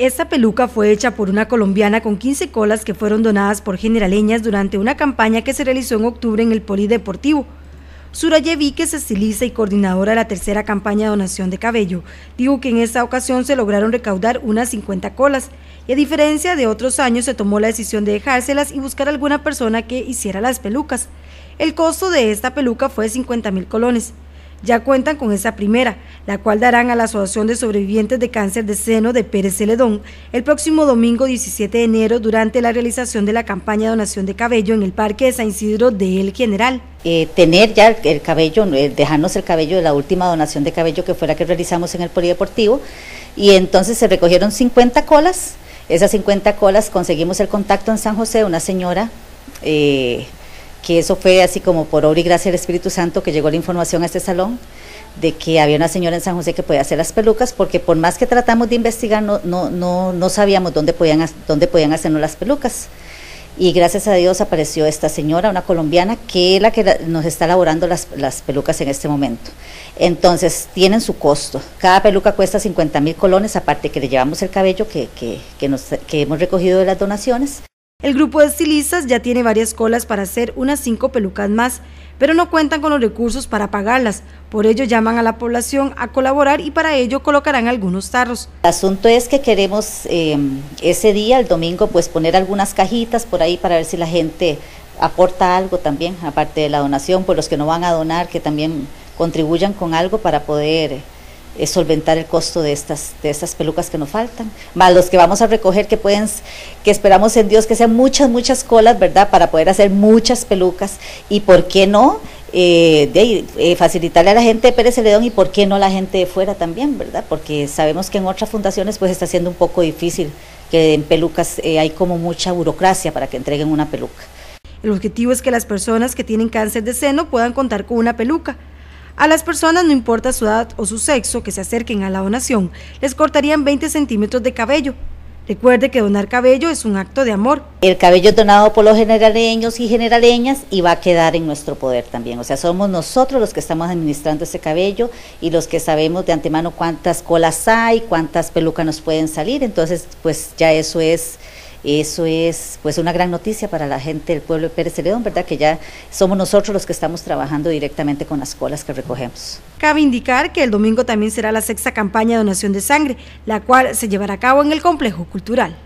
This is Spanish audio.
Esta peluca fue hecha por una colombiana con 15 colas que fueron donadas por generaleñas durante una campaña que se realizó en octubre en el Polideportivo. Suraye Víquez, estilista y coordinadora de la tercera campaña de donación de cabello, dijo que en esta ocasión se lograron recaudar unas 50 colas y a diferencia de otros años se tomó la decisión de dejárselas y buscar alguna persona que hiciera las pelucas. El costo de esta peluca fue 50 mil colones ya cuentan con esa primera, la cual darán a la Asociación de Sobrevivientes de Cáncer de Seno de Pérez Celedón el próximo domingo 17 de enero durante la realización de la campaña de donación de cabello en el Parque de San Isidro de El General. Eh, tener ya el cabello, dejarnos el cabello de la última donación de cabello que fue la que realizamos en el Polideportivo y entonces se recogieron 50 colas, esas 50 colas conseguimos el contacto en San José, una señora eh, que eso fue así como por obra y gracia del Espíritu Santo que llegó la información a este salón de que había una señora en San José que podía hacer las pelucas, porque por más que tratamos de investigar, no, no, no, no sabíamos dónde podían, dónde podían hacernos las pelucas. Y gracias a Dios apareció esta señora, una colombiana, que es la que nos está elaborando las, las pelucas en este momento. Entonces, tienen su costo. Cada peluca cuesta 50 mil colones, aparte que le llevamos el cabello que, que, que, nos, que hemos recogido de las donaciones. El grupo de estilistas ya tiene varias colas para hacer unas cinco pelucas más, pero no cuentan con los recursos para pagarlas. Por ello llaman a la población a colaborar y para ello colocarán algunos tarros. El asunto es que queremos em, ese día, el domingo, pues poner algunas cajitas por ahí para ver si la gente aporta algo también, aparte de la donación, por los que no van a donar, que también contribuyan con algo para poder solventar el costo de estas, de estas pelucas que nos faltan, más los que vamos a recoger que pueden, que esperamos en Dios que sean muchas, muchas colas, ¿verdad? Para poder hacer muchas pelucas y por qué no eh, de, eh, facilitarle a la gente de Pérez Celedón y por qué no la gente de fuera también, ¿verdad? Porque sabemos que en otras fundaciones pues está siendo un poco difícil, que en pelucas eh, hay como mucha burocracia para que entreguen una peluca. El objetivo es que las personas que tienen cáncer de seno puedan contar con una peluca. A las personas, no importa su edad o su sexo, que se acerquen a la donación, les cortarían 20 centímetros de cabello. Recuerde que donar cabello es un acto de amor. El cabello es donado por los generaleños y generaleñas y va a quedar en nuestro poder también. O sea, somos nosotros los que estamos administrando ese cabello y los que sabemos de antemano cuántas colas hay, cuántas pelucas nos pueden salir. Entonces, pues ya eso es eso es pues una gran noticia para la gente del pueblo de Pérez Celedón, ¿verdad? Que ya somos nosotros los que estamos trabajando directamente con las colas que recogemos. Cabe indicar que el domingo también será la sexta campaña de donación de sangre, la cual se llevará a cabo en el complejo cultural.